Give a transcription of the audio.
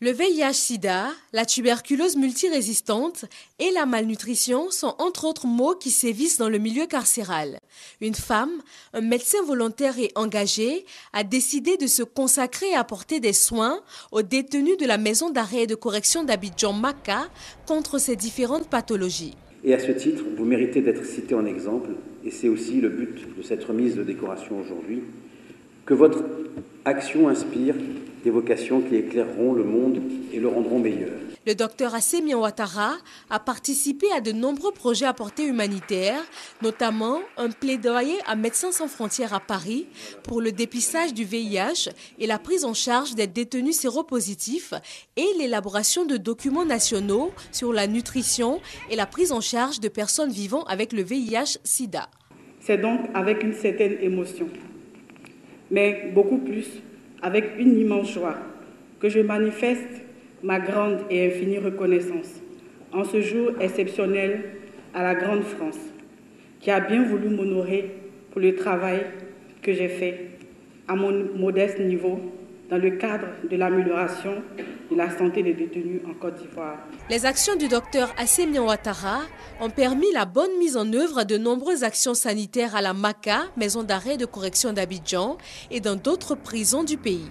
Le VIH-Sida, la tuberculose multirésistante et la malnutrition sont entre autres mots qui sévissent dans le milieu carcéral. Une femme, un médecin volontaire et engagé, a décidé de se consacrer et apporter des soins aux détenus de la maison d'arrêt et de correction d'Abidjan Maca contre ces différentes pathologies. Et à ce titre, vous méritez d'être cité en exemple, et c'est aussi le but de cette remise de décoration aujourd'hui, que votre action inspire des vocations qui éclaireront le monde et le rendront meilleur. Le docteur Assemi Ouattara a participé à de nombreux projets à portée humanitaire, notamment un plaidoyer à Médecins sans frontières à Paris pour le dépistage du VIH et la prise en charge des détenus séropositifs et l'élaboration de documents nationaux sur la nutrition et la prise en charge de personnes vivant avec le VIH-Sida. C'est donc avec une certaine émotion, mais beaucoup plus avec une immense joie que je manifeste ma grande et infinie reconnaissance en ce jour exceptionnel à la grande France, qui a bien voulu m'honorer pour le travail que j'ai fait à mon modeste niveau dans le cadre de l'amélioration de la santé des détenus en Côte d'Ivoire. Les actions du docteur Assemi Ouattara ont permis la bonne mise en œuvre de nombreuses actions sanitaires à la MACA, maison d'arrêt de correction d'Abidjan, et dans d'autres prisons du pays.